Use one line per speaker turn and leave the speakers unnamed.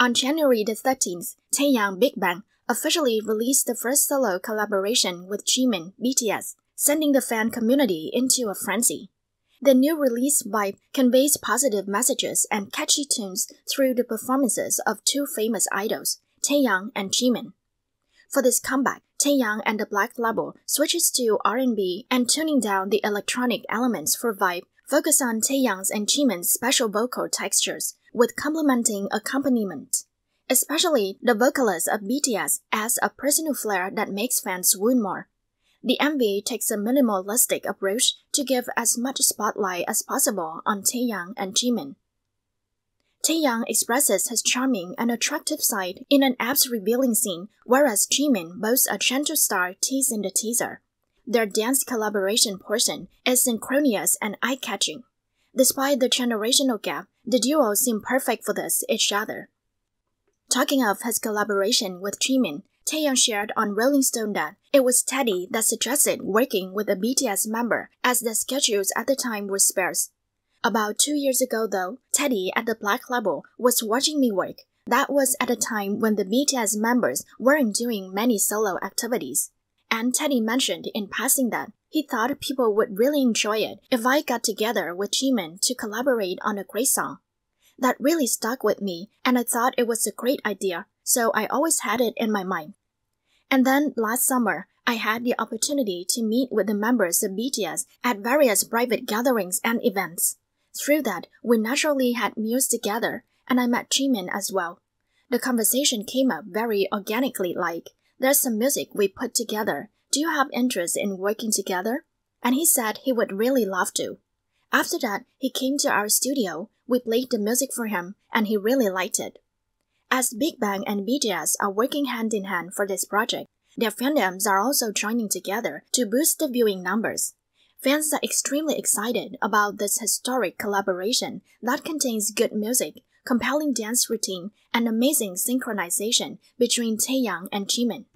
On January the 13th, Taeyang Big Bang officially released the first solo collaboration with Jimin BTS, sending the fan community into a frenzy. The new release vibe conveys positive messages and catchy tunes through the performances of two famous idols, Taeyang and Jimin. For this comeback, Taeyang and the Black Label switches to R&B and tuning down the electronic elements for vibe focus on Taeyang's and Jimin's special vocal textures with complementing accompaniment. Especially the vocalist of BTS adds a personal flair that makes fans swoon more. The MV takes a minimalistic approach to give as much spotlight as possible on Taeyang and Jimin. Taeyang expresses his charming and attractive side in an abs revealing scene, whereas Jimin boasts a gentle star teased in the teaser. Their dance collaboration portion is synchronous and eye-catching. Despite the generational gap, the duo seem perfect for this each other. Talking of his collaboration with Jimin, Taeyang shared on Rolling Stone that it was Teddy that suggested working with a BTS member as the schedules at the time were sparse. About two years ago, though, Teddy at the Black Label was watching me work. That was at a time when the BTS members weren't doing many solo activities. And Teddy mentioned in passing that he thought people would really enjoy it if I got together with Jimin to collaborate on a great song. That really stuck with me, and I thought it was a great idea, so I always had it in my mind. And then last summer, I had the opportunity to meet with the members of BTS at various private gatherings and events. Through that, we naturally had meals together, and I met Jimin as well. The conversation came up very organically like, there's some music we put together. Do you have interest in working together? And he said he would really love to. After that, he came to our studio, we played the music for him, and he really liked it. As Big Bang and BTS are working hand in hand for this project, their fandoms are also joining together to boost the viewing numbers. Fans are extremely excited about this historic collaboration that contains good music, compelling dance routine, and amazing synchronization between Taeyang and Jimin.